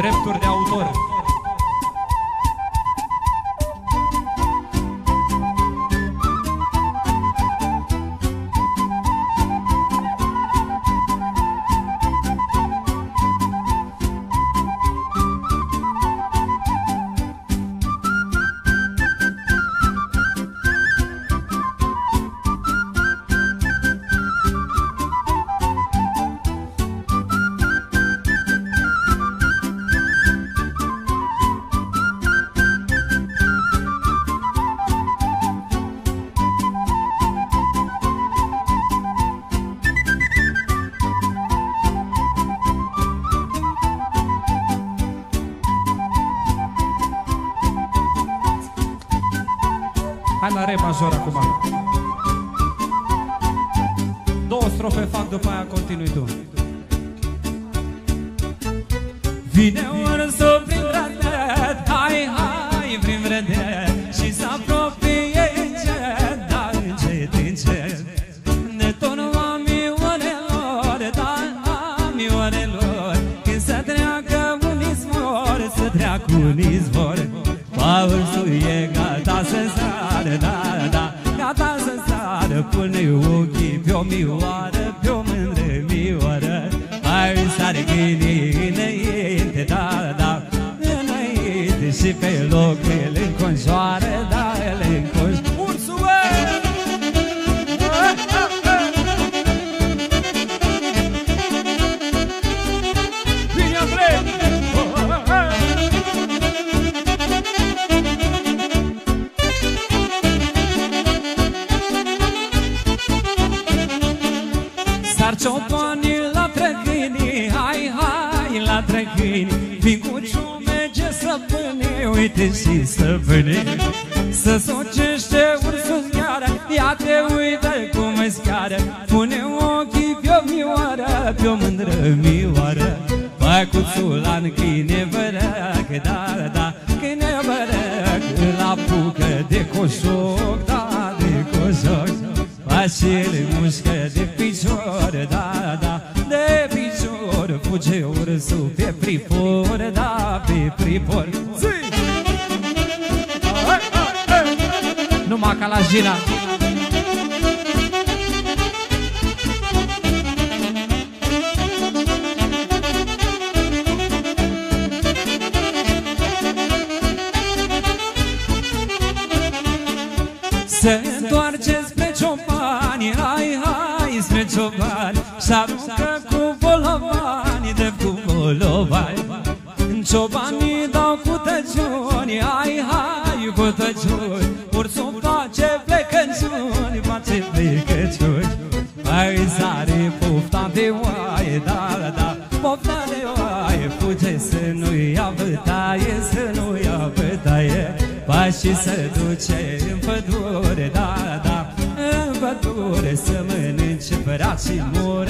drepturi de Hai la re major acum. Două strofe fac, după aia continui tu. Vine ori da, da Gata să sară, pune ochii pe o mioară, pe o mândră mioară Hai sare gâini înainte, da, da Înainte și pe loc îl înconjoară, uite și săpâni Să socește ursul scară, ia te uite cum îi scară Pune ochii pe o mioară, pe o mândră mioară. Băcuțul la încline vărăc, da, da, când e vărăc Îl apucă de coșoc, da, de coșoc Pașele mușcă de picior, da, da, de picior. Fuge ursul pe pripor, da, pe pripor Gina Se întoarce spre ciobani, plecăciuni, face plecăciuni Hai, sare, pofta de oaie, da, da, pofta de oaie Fuge să nu ia bătaie, să nu ia bătaie. Pașii să duce în pădure, da, da. În pădure să mănânce brații more Nu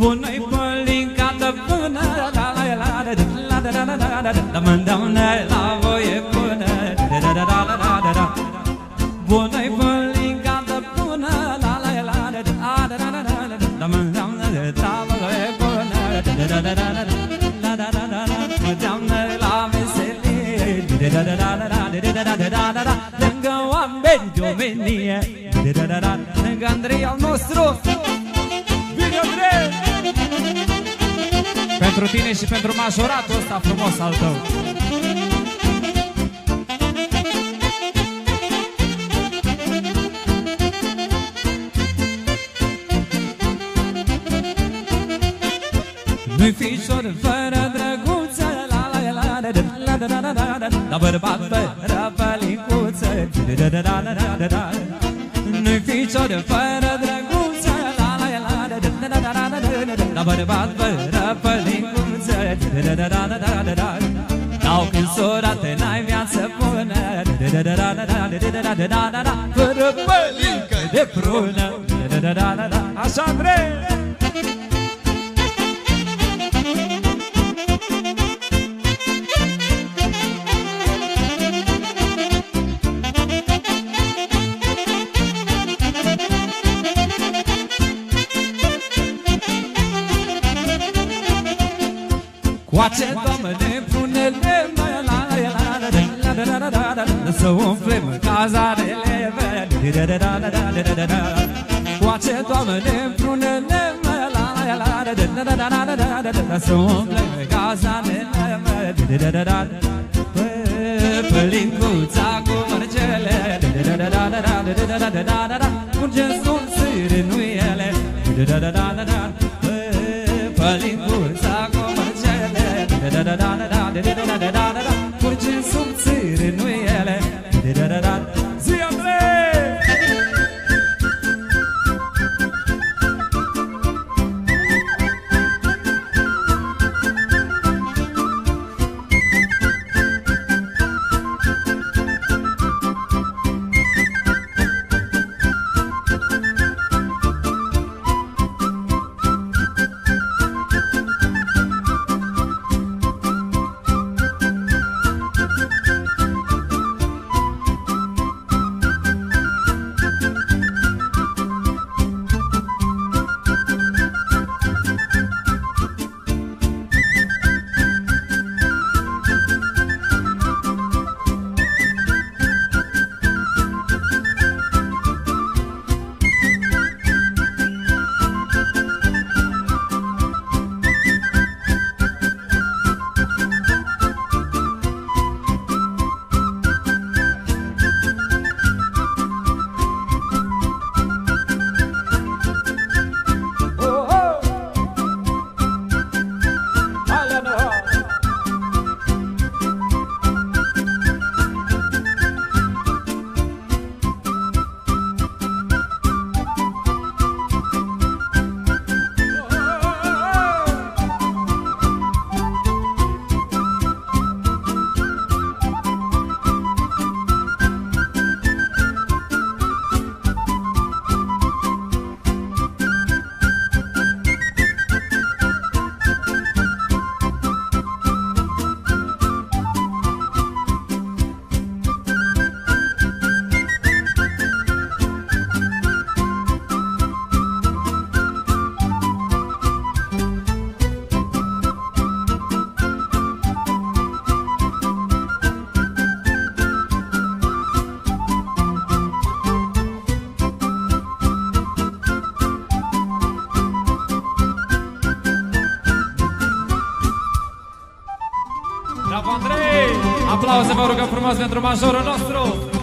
Bună-i polincată bună La la la la la la la la la la mă daune la voie bună La la la la la la Bună-i polincată bună La la la la la la la la la la mă daune la voie bună La la la la la la la la la la mă daune la veselie La la la la la la la la la la Lângă oameni de omenie Lângă Andrei al nostru pentru tine și pentru majoratul ăsta frumos al tău Nu-i fișor fără drăguță La la la la la la la la la la La bărbat fără pălicuță Nu-i fișor fără drăguță La la la la la la la la La bărbat fără pălicuță Dau când sora te n-ai viață bună. Fără pălincă. De prună. Așa vrei Coace, doamne, prunele Să umflem cazarele Coace, doamne, prunele Să umflem cazarele Pălincuța cu mărcele Curge în sub sârânuiele Bravo Andrei! Aplauze vă rugăm frumos pentru majorul nostru!